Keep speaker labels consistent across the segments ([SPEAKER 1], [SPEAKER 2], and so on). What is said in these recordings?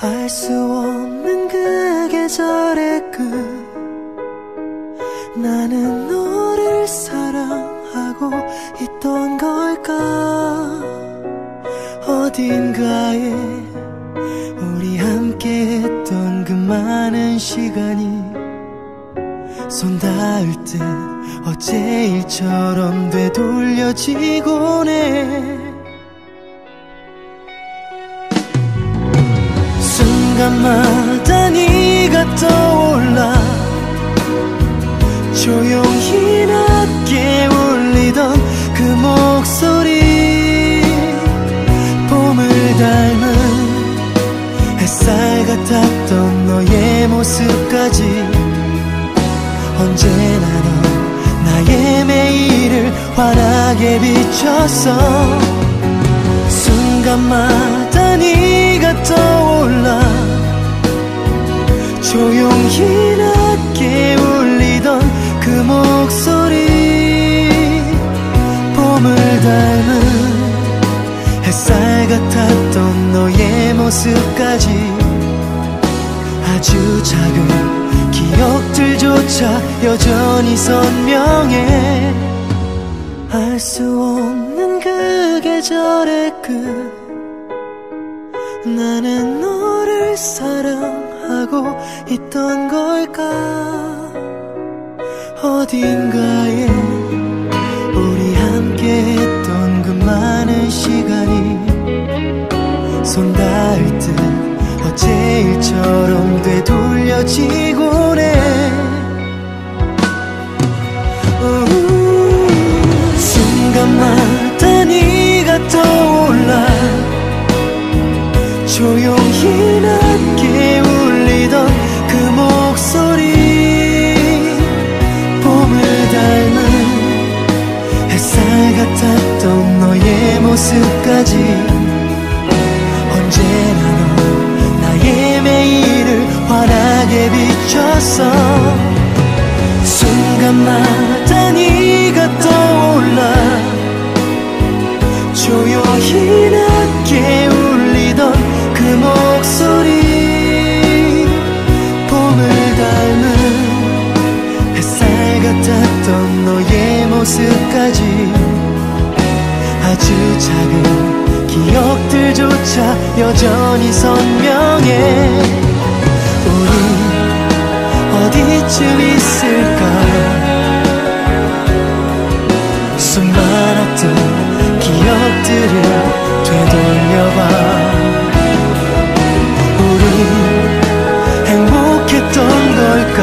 [SPEAKER 1] 알수 없는 그 계절의 끝. 나는 너를 사랑하고 있던 걸까? 어딘가에 우리 함께 했던 그 많은 시간이 손 닿을 듯 어제 일처럼 되돌려지곤 해 순간마 언제나 넌 나의 매일을 환하게 비쳤어 순간마다 네가 떠올라 조용히 낮게 울리던 그 목소리 봄을 닮은 햇살 같았던 너의 모습까지 아주 작은 기억들조차 여전히 선명해. 알 수 없는 그 계절의 끝. 나는 너를 사랑하고 있던 걸까? 어딘가에 같았던 너의 모습까지 언제나 넌 나의 매일을 환하게 비쳤어 순간마다 네가 떠올라 조용히 낮게 울리던 그 목소리 봄을 닮은 햇살 같았던 너의 모습까지 아주 작은 기억들조차 여전히 선명해. 우리 어디쯤 있을까? 수많았던 기억들을 되돌려봐. 우리 행복했던 걸까?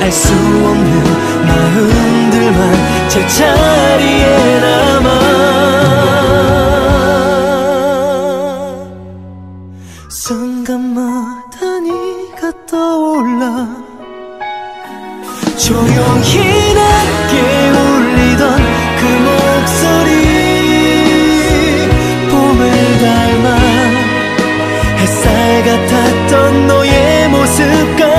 [SPEAKER 1] 알 수 없는 마음들만 제 자리에 남아. 순간마다 네가 떠올라. 조용히 낮게 울리던 그 목소리. 봄을 닮아 햇살 같았던 너의 모습까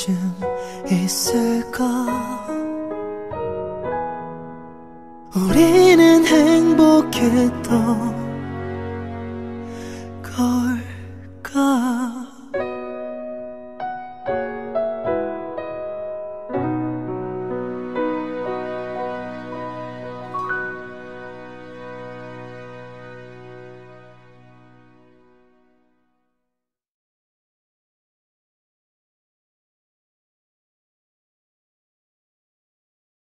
[SPEAKER 1] 언제쯤 있을까? 우리는 행복했던 걸